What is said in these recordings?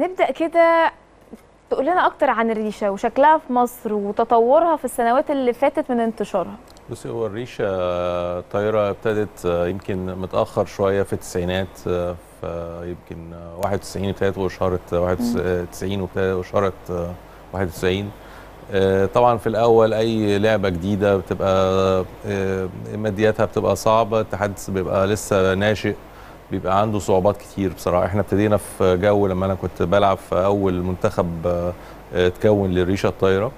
نبدأ كده تقول لنا أكتر عن الريشة وشكلها في مصر وتطورها في السنوات اللي فاتت من انتشارها. بصي هو الريشة طايرة ابتدت يمكن متأخر شوية في التسعينات فيمكن 91 ابتدت وشهرت 91 وابتدت وشهرت 91 طبعا في الأول أي لعبة جديدة بتبقى مادياتها بتبقى صعبة الاتحاد بيبقى لسه ناشئ. بيبقى عنده صعوبات كتير بصراحة. إحنا ابتدينا في جو لما أنا كنت بلعب في أول منتخب اتكون للريشه الطايرة.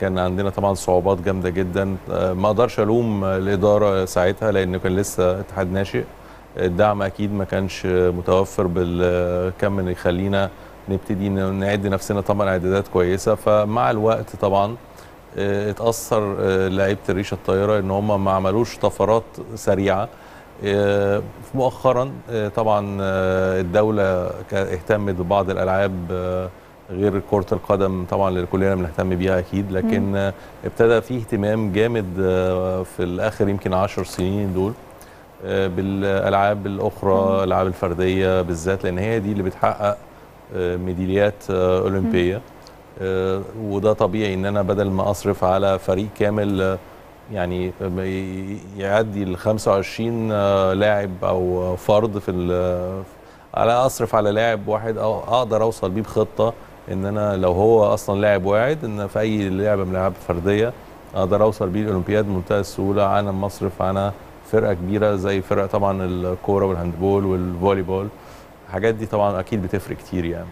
كان عندنا طبعا صعوبات جامدة جدا. ما أقدرش الوم الإدارة ساعتها لأن كان لسه اتحاد ناشئ. الدعم أكيد ما كانش متوفر بالكم اللي يخلينا نبتدي نعد نفسنا طبعا إعدادات كويسة. فمع الوقت طبعا اتأثر لعيبة الريشة الطايرة إن هم ما عملوش طفرات سريعة. مؤخرا طبعا الدولة اهتمت ببعض الألعاب غير كرة القدم طبعا اللي كلنا بنهتم بيها أكيد لكن ابتدى في اهتمام جامد في الآخر يمكن 10 سنين دول بالألعاب الأخرى الألعاب الفردية بالذات لأن هي دي اللي بتحقق ميداليات أولمبية. وده طبيعي إن أنا بدل ما أصرف على فريق كامل يعني يعدي ال 25 لاعب أو فرد في على أصرف على لاعب واحد أو أقدر أوصل بيه بخطة إن أنا لو هو أصلا لاعب واعد إن في أي لعبة من الألعاب الفردية أقدر أوصل بيه الأولمبياد بمنتهى السهولة عن مصرف على فرقة كبيرة زي فرق طبعا الكورة وال handball وال volleyball الحاجات دي طبعا أكيد بتفرق كتير يعني.